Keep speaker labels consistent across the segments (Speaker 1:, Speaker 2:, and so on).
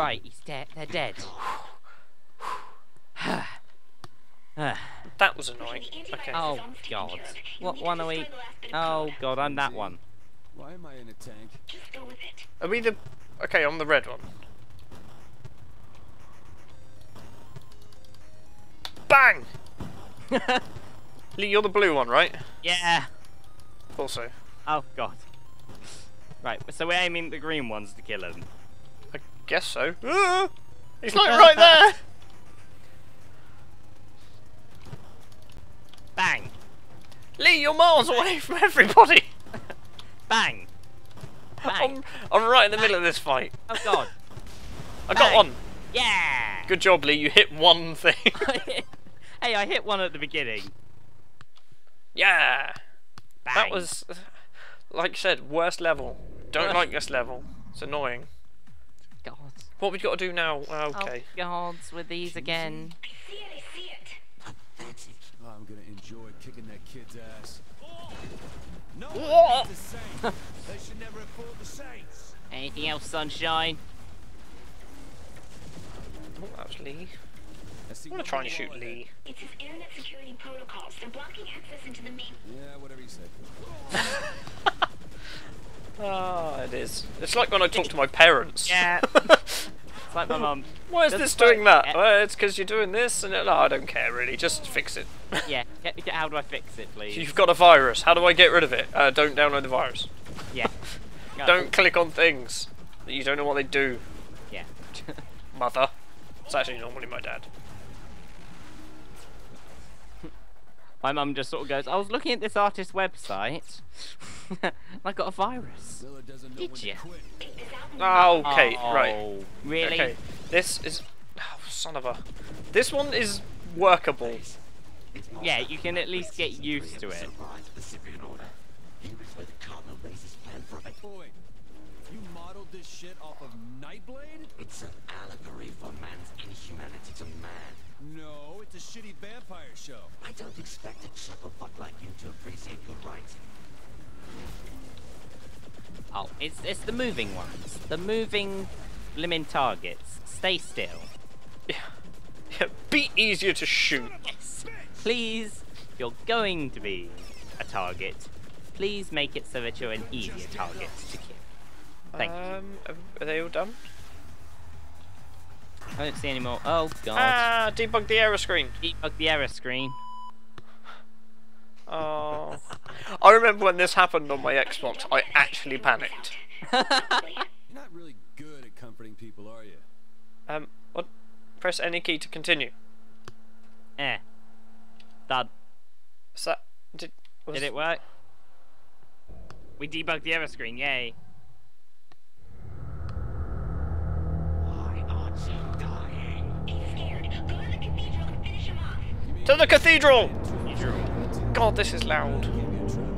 Speaker 1: Right, he's dead. They're dead.
Speaker 2: That was annoying. Okay.
Speaker 1: oh god. What one oh are we? Oh god, I'm that one.
Speaker 3: Why am I in a tank?
Speaker 4: Just go with it.
Speaker 2: Are we the... Okay, I'm the red one. Bang! Lee, you're the blue one, right?
Speaker 1: Yeah.
Speaker 2: Also.
Speaker 1: Oh god. Right, so we're aiming the green ones to kill him.
Speaker 2: I guess so. Ah! He's like right there!
Speaker 1: Bang!
Speaker 2: Lee, you're miles away from everybody!
Speaker 1: Bang! Bang!
Speaker 2: I'm, I'm right in the middle of this fight.
Speaker 1: Oh god.
Speaker 2: I got one.
Speaker 1: Yeah!
Speaker 2: Good job, Lee. You hit one thing.
Speaker 1: hey, I hit one at the beginning.
Speaker 2: yeah!
Speaker 1: Bang.
Speaker 2: That was, like I said, worst level. Don't like this level. It's annoying.
Speaker 1: God.
Speaker 2: What we got to do now? Uh, oh, okay.
Speaker 1: Oh gods, with these again.
Speaker 4: I see it, I see it.
Speaker 3: Oh, I'm gonna enjoy kicking that kid's ass. No,
Speaker 2: What?
Speaker 3: the Saints. they should never have fought the Saints.
Speaker 1: Anything else, sunshine?
Speaker 2: Oh, that was Lee.
Speaker 3: I see
Speaker 2: I'm gonna try and shoot. Lee.
Speaker 4: It's his internet security protocols. They're blocking access into the main.
Speaker 3: Yeah, whatever you say.
Speaker 2: Ah, it is. It's like when I talk to my parents.
Speaker 1: Yeah. It's like my mum.
Speaker 2: Why is this doing that?
Speaker 1: Yeah.
Speaker 2: Well, it's because you're doing this, and it, no, I don't care really. Just fix it.
Speaker 1: Yeah. How do I fix it, please?
Speaker 2: You've got a virus. How do I get rid of it? Uh, don't download the virus.
Speaker 1: Yeah.
Speaker 2: Don't click on things that you don't know what they do.
Speaker 1: Yeah.
Speaker 2: Mother. It's actually normally my dad.
Speaker 1: My mum just sort of goes, I was looking at this artist's website. and I got a virus.
Speaker 3: Zilla doesn't know
Speaker 1: Did
Speaker 3: when
Speaker 1: ya?
Speaker 3: to quit.
Speaker 4: Take this out and
Speaker 2: Oh, okay,
Speaker 1: oh,
Speaker 2: right.
Speaker 1: Really?
Speaker 2: Okay, this is. Oh, son of a. This one is workable.
Speaker 1: Yeah, you can at least get used to it.
Speaker 3: Boy, you modeled this shit off of Nyteblade?
Speaker 5: It's an allegory for man's inhumanity to man.
Speaker 3: No, it's a shitty vampire show.
Speaker 5: I don't expect a chucklebutt like you to appreciate good writing.
Speaker 1: Oh, it's it's the moving ones. The moving blimmin' targets. Stay still.
Speaker 2: Yeah. yeah. Be easier to shoot.
Speaker 1: Yes. Please, you're going to be a target, please make it so that you're an easier target to kill. Thank you.
Speaker 2: um, are- are they all done?
Speaker 1: I don't see any more. Oh god.
Speaker 2: Ah, debug the error screen.
Speaker 1: Debug the error screen.
Speaker 2: Oh. I remember when this happened on my Xbox, I actually panicked.
Speaker 3: You're not really good at comforting people, are you?
Speaker 2: Um, what? Press any key to continue.
Speaker 1: Eh. Done.
Speaker 2: Is that. Did, was,
Speaker 1: Did it work? We debugged the error screen, yay.
Speaker 4: To the cathedral!
Speaker 2: God, this is loud.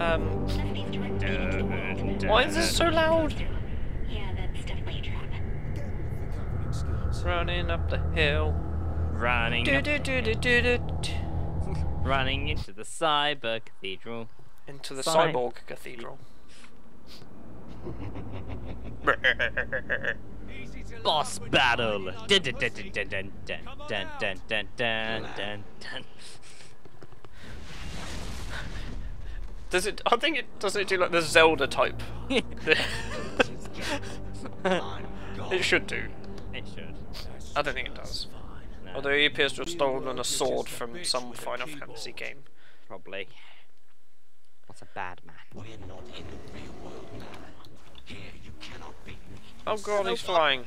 Speaker 2: Um,
Speaker 4: None of these direct
Speaker 2: why is this so loud?
Speaker 4: Yeah, that's definitely a trap.
Speaker 3: The comforting skills.
Speaker 2: Running up the hill.
Speaker 1: Running,
Speaker 2: Do do do do do do. do.
Speaker 1: running into the cyber cathedral.
Speaker 2: Into the
Speaker 1: Fine.
Speaker 2: cyborg cathedral.
Speaker 1: Boss battle. Dun dun dun dun dun dun dun dun dun dun dun dun dun.
Speaker 2: Does it? I think it does. It do like the Zelda type. it should do.
Speaker 1: It should.
Speaker 2: I don't think it does.
Speaker 1: No,
Speaker 2: Although he appears to have stolen a sword from some Final Fantasy game.
Speaker 1: probably. What's a bad man?
Speaker 5: We're not in the real world now. Here you cannot beat me.
Speaker 2: Oh god, he's flying.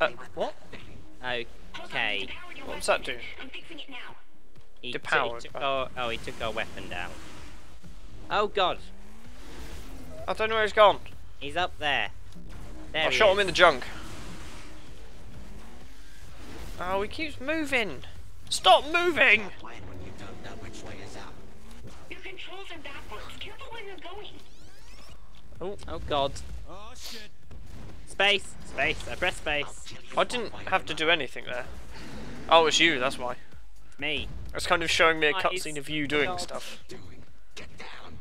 Speaker 2: Uh, what?
Speaker 1: Okay.
Speaker 2: What's that do?
Speaker 1: He
Speaker 2: Depowered.
Speaker 1: He our, oh, he took our weapon down. Oh god.
Speaker 2: I don't know where he's gone.
Speaker 1: He's up there. there
Speaker 2: I shot
Speaker 1: is.
Speaker 2: him in the junk. Oh, he keeps moving. Stop moving!
Speaker 4: Oh.
Speaker 1: oh god.
Speaker 3: Oh shit.
Speaker 1: Space, space, I press space.
Speaker 2: I didn't have to do anything there. Oh, it's you, that's why.
Speaker 1: It's me.
Speaker 2: It's kind of showing me a
Speaker 1: Guys,
Speaker 2: cutscene of you doing
Speaker 1: God.
Speaker 2: stuff.
Speaker 5: Get down.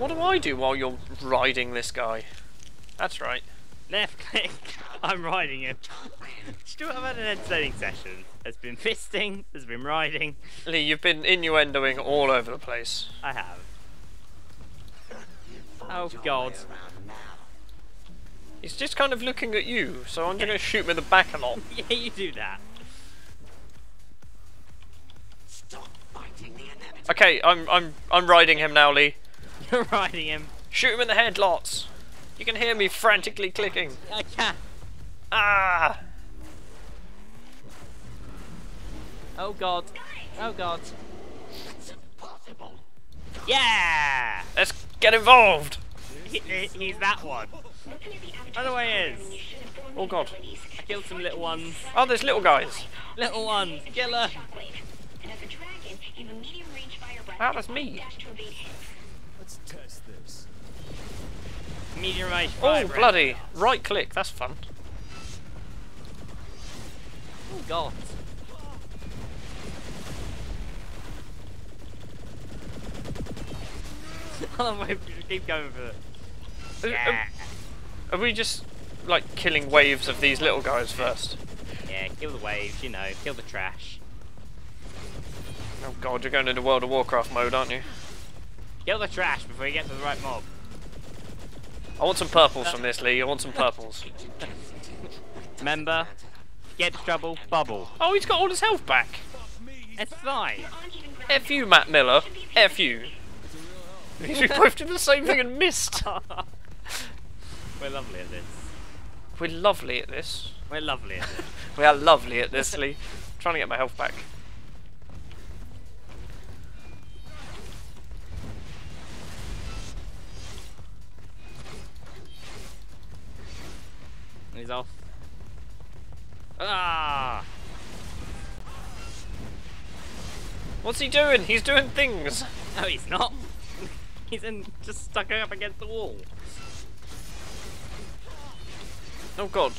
Speaker 2: What do I do while you're riding this guy? That's right.
Speaker 1: Left click. I'm riding him. Stuart, I've had an entertaining session. There's been fisting. There's been riding.
Speaker 2: Lee, you've been innuendoing all over the place.
Speaker 1: I have. Oh God.
Speaker 2: He's just kind of looking at you, so I'm just going to shoot him in the back a lot.
Speaker 1: Yeah, you do that.
Speaker 5: Stop fighting the inevitable.
Speaker 2: Okay, I'm I'm I'm riding him now, Lee.
Speaker 1: You're riding him.
Speaker 2: Shoot him in the head, lots. You can hear me frantically clicking.
Speaker 1: I can't.
Speaker 2: Ah!
Speaker 1: Oh God. Oh God.
Speaker 5: That's impossible.
Speaker 1: Yeah.
Speaker 2: Let's get involved.
Speaker 1: He, he- he's that one. By the way, is
Speaker 2: Oh god.
Speaker 1: I killed some little ones.
Speaker 2: Oh, there's little guys.
Speaker 1: Little ones. Killer.
Speaker 4: And as a dragon, you have a medium range fire breath
Speaker 2: Ah, that's me.
Speaker 4: dash to evade hits.
Speaker 3: Let's test this.
Speaker 1: Medium range.
Speaker 2: Oh, bloody. Right click, that's fun.
Speaker 1: Oh God. I love how keep going for it. Yeah.
Speaker 2: Are we just, like, killing waves of these little guys first?
Speaker 1: Yeah, kill the waves, you know, kill the trash.
Speaker 2: Oh god, you're going into World of Warcraft mode, aren't you?
Speaker 1: Kill the trash before you get to the right mob.
Speaker 2: I want some purples from this, Lee. I want some purples.
Speaker 1: Remember? Get trouble, bubble.
Speaker 2: Oh, he's got all his health back.
Speaker 1: It's fine.
Speaker 2: F you, Matt Miller. F you. We both did the same thing and missed.
Speaker 1: We're lovely at this.
Speaker 2: We're lovely at this.
Speaker 1: We're lovely at this.
Speaker 2: We are lovely at this, Lee. trying to get my health back.
Speaker 1: He's off. Ah!
Speaker 2: What's he doing? He's doing things.
Speaker 1: No, he's not. He's in, just stuck up against the wall.
Speaker 2: Oh god.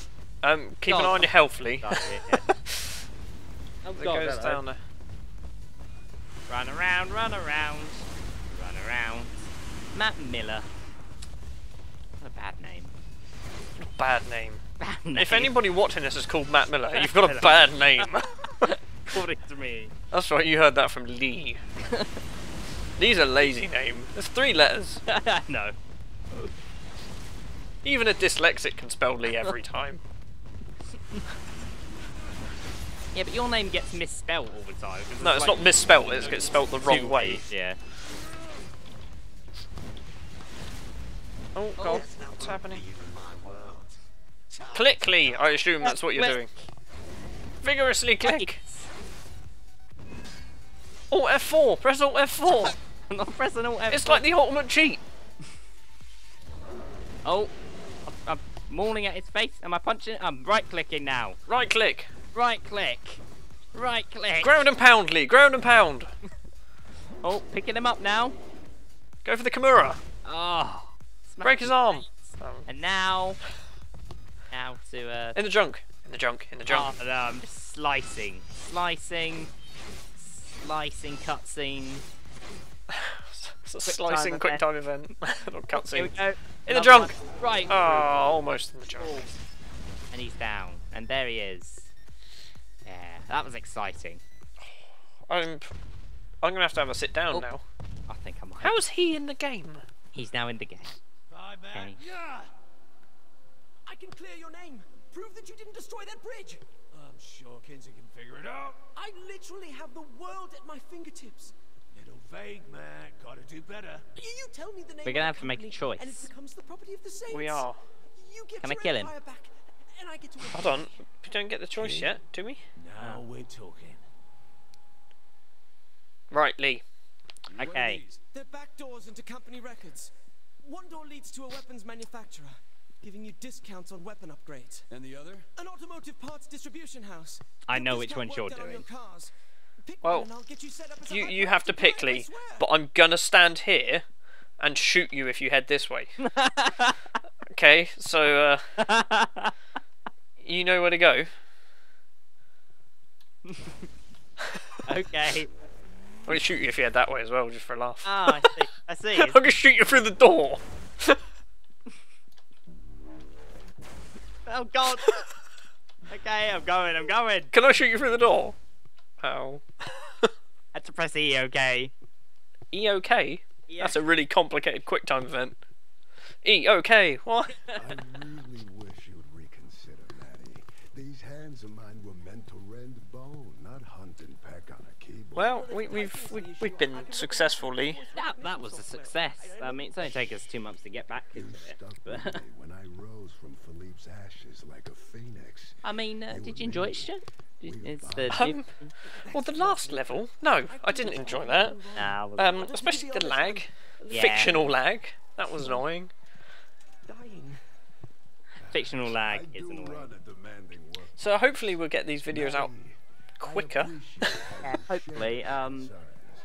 Speaker 2: Um, keep an eye on your health, Lee.
Speaker 1: Oh, yeah. oh
Speaker 2: It goes down there.
Speaker 1: Run around, run around, run around. Matt Miller. What a bad name.
Speaker 2: Bad name.
Speaker 1: Bad name.
Speaker 2: If anybody watching this is called Matt Miller, you've got a bad name.
Speaker 1: According to me.
Speaker 2: That's right, you heard that from Lee. Lee's are lazy name. There's three letters.
Speaker 1: no.
Speaker 2: Even a dyslexic can spell Lee every time.
Speaker 1: Yeah, but your name gets misspelled all the time. 'cause
Speaker 2: No, it's
Speaker 1: like
Speaker 2: not misspelled, it's gets spelled the wrong way.
Speaker 1: ways, Yeah.
Speaker 2: Oh god, what's happening? Click Lee, I assume uh, that's what you're
Speaker 1: Where-
Speaker 2: doing. Vigorously click! Alt F4, press Alt F4!
Speaker 1: I'm not pressing alt F.
Speaker 2: It's like the ultimate cheat!
Speaker 1: Oh, I'm, mauling at his face. Am I punching? I'm right clicking now.
Speaker 2: Right click.
Speaker 1: Right click. Right click.
Speaker 2: Ground and pound, Lee, ground and pound!
Speaker 1: oh, picking him up now.
Speaker 2: Go for the Kimura!
Speaker 1: Oh.
Speaker 2: Break his arm!
Speaker 1: And now, now to uh.
Speaker 2: In the junk, in the junk, in the junk.
Speaker 1: Oh, no, I'm just slicing, slicing, slicing cutscene.
Speaker 2: It's a
Speaker 1: quick
Speaker 2: slicing
Speaker 1: time
Speaker 2: quick
Speaker 1: event.
Speaker 2: time event. Not
Speaker 1: Here we
Speaker 2: cutscene.
Speaker 1: go.
Speaker 2: In the
Speaker 1: Another
Speaker 2: junk!
Speaker 1: one. Right.
Speaker 2: Oh, almost in the junk.
Speaker 1: And he's down. And there he is. Yeah, that was exciting.
Speaker 2: I'm, I'm gonna have to have a sit down
Speaker 1: Oh.
Speaker 2: now.
Speaker 1: I think I might.
Speaker 2: How's he in the game?
Speaker 1: He's now in the game.
Speaker 3: Bye, man.
Speaker 1: Okay.
Speaker 3: Yeah.
Speaker 6: I can clear your name. Prove that you didn't destroy that bridge.
Speaker 3: I'm sure Kinzie can figure it out.
Speaker 6: I literally have the world at my fingertips.
Speaker 3: Little vague, man. Gotta do better.
Speaker 6: You, you tell me the name.
Speaker 1: We're gonna have to make a
Speaker 6: company, And it
Speaker 1: choice.
Speaker 6: becomes the property of the saints.
Speaker 2: We are.
Speaker 6: You get
Speaker 1: Can I kill him?
Speaker 6: back, and I get to.
Speaker 2: Hold on, we don't get the choice yet, do we?
Speaker 3: Now we're talking.
Speaker 2: Right, Lee.
Speaker 1: Okay.
Speaker 3: these?
Speaker 6: They're back doors into company records. One door leads to a weapons manufacturer, giving you discounts on weapon upgrades.
Speaker 3: And the other?
Speaker 6: An automotive parts distribution house.
Speaker 1: I know which one you're
Speaker 6: work done on
Speaker 1: doing.
Speaker 6: your cars. Pick
Speaker 2: Well,
Speaker 6: one and I'll get you set up as a
Speaker 2: You you have to
Speaker 6: priority
Speaker 2: pick
Speaker 6: client,
Speaker 2: Lee, but I'm gonna stand here and shoot you if you head this way. okay, so uh, you know where to go.
Speaker 1: okay.
Speaker 2: I'm gonna shoot you if you head that way as well, just for a laugh.
Speaker 1: Ah, I see. I see.
Speaker 2: I'm gonna shoot you through the door.
Speaker 1: oh God. okay, I'm going. I'm going.
Speaker 2: Can I shoot you through the door? Ow.
Speaker 1: Had to press E. Okay.
Speaker 2: E OK?
Speaker 1: E,
Speaker 2: That's a really complicated quick time event. EOK, What?
Speaker 5: I really wish you'd reconsider, Maddie. These hands of mine were meant to rend bone, not hunt and peck on a keyboard.
Speaker 2: Well, we, we've we, we've been successfully.
Speaker 1: That that was a success. I mean, it's only taken us two months to get back into it. But,
Speaker 5: when I rose from Phillipe's ashes like a phoenix.
Speaker 1: I mean, uh, did you enjoy it, Stu? Did- It's the
Speaker 2: Um, well, the last level, no, I didn't enjoy that. Um, especially the lag,
Speaker 1: Yeah.
Speaker 2: fictional lag. That was annoying.
Speaker 1: Fictional lag is annoying.
Speaker 5: run a demanding work.
Speaker 2: So hopefully we'll get these videos out quicker.
Speaker 5: appreciate how you
Speaker 1: hopefully, um.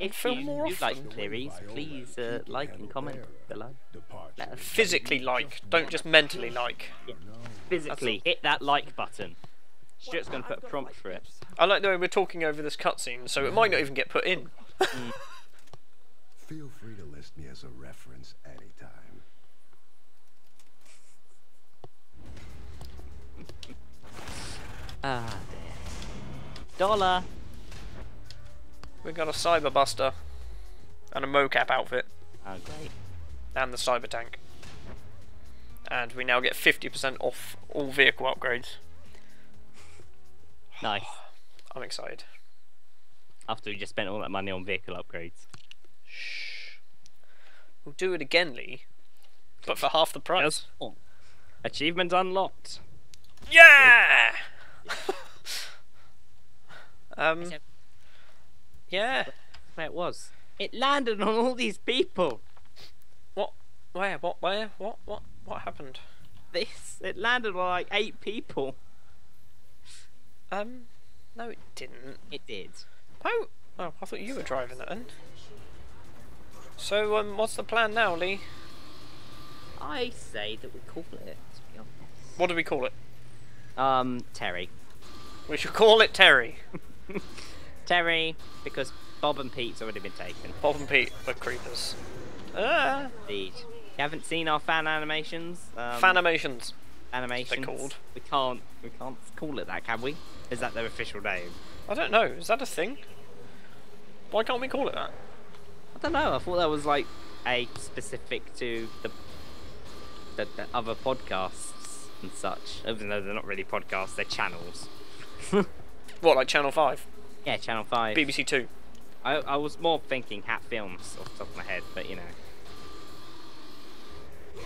Speaker 1: If you
Speaker 2: more
Speaker 1: do like theories, please uh, like and comment below.
Speaker 5: Departure
Speaker 1: Let us
Speaker 5: is
Speaker 2: Physically like, don't just mentally like.
Speaker 1: physically hit that like button. Stuart's going to put a prompt for it.
Speaker 2: I like the way we're talking over this cutscene, so it might not even get put in.
Speaker 5: Feel free to list me as a reference anytime.
Speaker 1: Ah, dear. Dollar.
Speaker 2: We got a cyber buster and a mocap outfit
Speaker 1: Oh, great.
Speaker 2: and the cyber tank. And we now get 50% off all vehicle upgrades.
Speaker 1: Nice.
Speaker 2: I'm excited.
Speaker 1: After we just spent all that money on vehicle upgrades. Shh.
Speaker 2: We'll do it again, Lee. But for half the price.
Speaker 1: Oh. Achievement unlocked.
Speaker 2: Yeah! um, yeah.
Speaker 1: Where it was. It landed on all these people.
Speaker 2: What? Where? What? Where? What? What? What happened?
Speaker 1: This. It landed on like eight people.
Speaker 2: Um, no, it didn't.
Speaker 1: It did.
Speaker 2: Oh, oh, I thought you were driving it then. So, um, what's the plan now, Lee?
Speaker 1: I say that we call it. To be honest.
Speaker 2: What do we call it?
Speaker 1: Um, Terry.
Speaker 2: We should call it Terry.
Speaker 1: Terry, because Bob and Pete's already been taken.
Speaker 2: Bob and Pete are creepers. Ah,
Speaker 1: Indeed. You haven't seen our fan animations? Um,
Speaker 2: Fanimations.
Speaker 1: animations.
Speaker 2: Called.
Speaker 1: We can't. We can't call it that, can we? Is that their official name?
Speaker 2: I don't know. Is that a thing? Why can't we call it that?
Speaker 1: I don't know. I thought that was like a specific to the the, the other podcasts and such. Even though they're not really podcasts, they're channels.
Speaker 2: What, like Channel 5?
Speaker 1: Yeah, Channel Five.
Speaker 2: BBC 2?
Speaker 1: I I was more thinking Hat Films off the top of my head, but you know.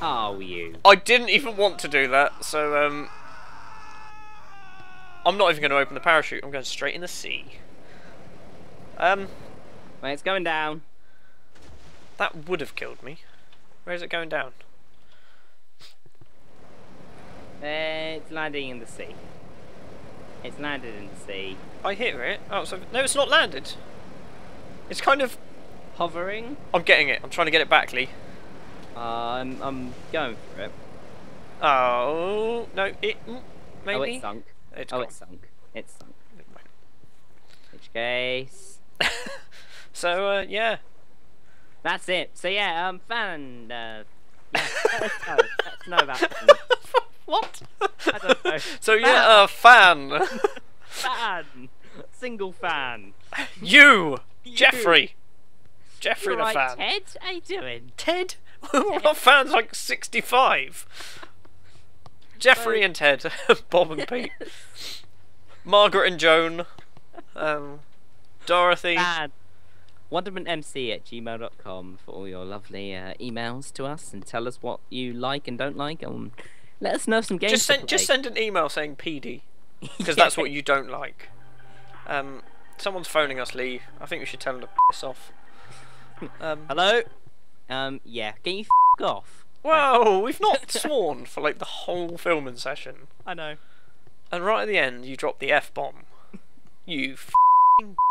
Speaker 1: Oh, you.
Speaker 2: I didn't even want to do that, so, um... I'm not even going to open the parachute. I'm going straight in the sea. Um,
Speaker 1: Well, it's going down.
Speaker 2: that would have killed me. Where is it going down?
Speaker 1: It's landing in the sea. It's landed in the sea.
Speaker 2: I hear it. Oh, so no, it's not landed. It's kind of.
Speaker 1: Hovering.
Speaker 2: I'm getting it. I'm trying to get it back, Lee.
Speaker 1: Uh, I'm, I'm going for it.
Speaker 2: Oh no, it mm, maybe.
Speaker 1: Oh, it sunk.
Speaker 2: It's
Speaker 1: oh,
Speaker 2: gone.
Speaker 1: it sunk. It sunk. Which case.
Speaker 2: So uh, yeah,
Speaker 1: That's it. So yeah, um, fan. Uh, yeah, let us know. Let us know about them.
Speaker 2: what?
Speaker 1: I don't know.
Speaker 2: so yeah, uh, fan.
Speaker 1: fan. Single fan.
Speaker 2: you, Jeffrey. Jeffrey
Speaker 1: You
Speaker 2: the
Speaker 1: right,
Speaker 2: fan.
Speaker 1: Ted? How you doing?
Speaker 2: Ted. Our fan's like 65. Jeffrey and Ted, Bob and Pete, Margaret and Joan, um, Dorothy.
Speaker 1: Fan. WondermentMC at gmail.com for all your lovely uh, emails to us and tell us what you like and don't like and let us know some games.
Speaker 2: just send just send an email saying PD because that's what you don't like. Um, someone's phoning us, Lee. I think we should tell them to piss off. Um,
Speaker 1: Hello? Um, yeah. Can you f off?
Speaker 2: whoa, we've not sworn for like the whole filming session,
Speaker 1: I know.
Speaker 2: and right at the end you drop the f bomb. You f***ing.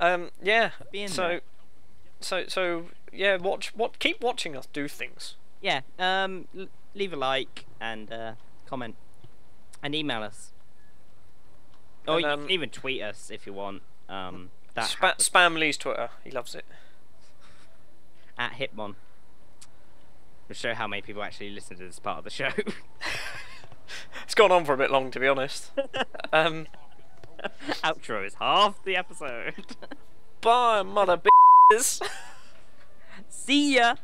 Speaker 2: Um, yeah.
Speaker 1: Be in
Speaker 2: So,
Speaker 1: there.
Speaker 2: so, so, yeah. Watch, what? Keep watching us do things.
Speaker 1: Yeah. Um, l- leave a like and uh, comment and email us. Or
Speaker 2: And,
Speaker 1: you
Speaker 2: um,
Speaker 1: can even tweet us if you want. Um, that
Speaker 2: Spa-
Speaker 1: happened.
Speaker 2: spam Lee's Twitter. He loves it.
Speaker 1: At Hipmon. To show how many people actually listen to this part of the show.
Speaker 2: It's gone on for a bit long, to be honest. Um,
Speaker 1: Outro is half the episode.
Speaker 2: bye, mother b****s.
Speaker 1: See ya.